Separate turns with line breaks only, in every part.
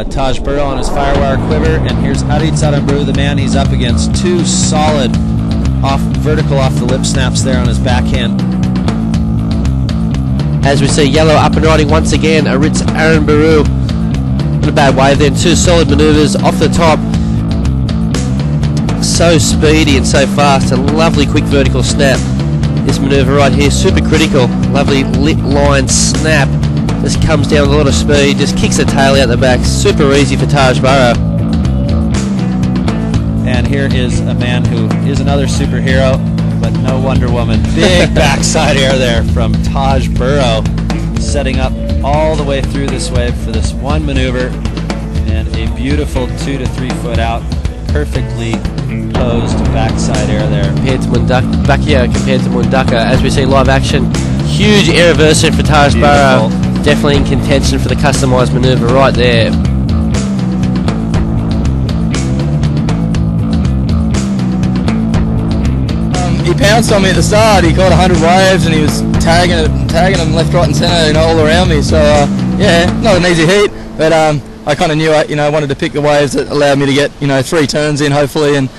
uh, Taj Burrow on his firewire quiver, and here's Aritz Aranburu, the man he's up against. Two solid off vertical off the lip snaps there on his backhand.
As we see yellow up and riding once again, Aritz Aranburu. In a bad way then, two solid manoeuvres off the top. So speedy and so fast, a lovely quick vertical snap. This manoeuvre right here, super critical. Lovely lit line snap. Just comes down with a lot of speed, just kicks the tail out the back. Super easy for Taj Burrow.
And here is a man who is another superhero, but no Wonder Woman. Big backside air there from Taj Burrow, setting up all the way through this wave for this one maneuver, and a beautiful two to three foot out, perfectly posed backside air there.
compared to Mundaka, compared to Mundaka. As we see live action, huge air reversal for Taj Burrow. Definitely in contention for the customised manoeuvre right there.
Um, he pounced on me at the start. He caught 100 waves and he was tagging it, tagging them left, right, and centre, and all around me. So uh, yeah, not an easy heat, but um, I kind of knew I, you know, wanted to pick the waves that allowed me to get, you know, three turns in hopefully, and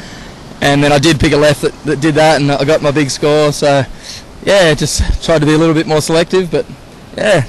and then I did pick a left that, that did that, and I got my big score. So yeah, just tried to be a little bit more selective, but yeah,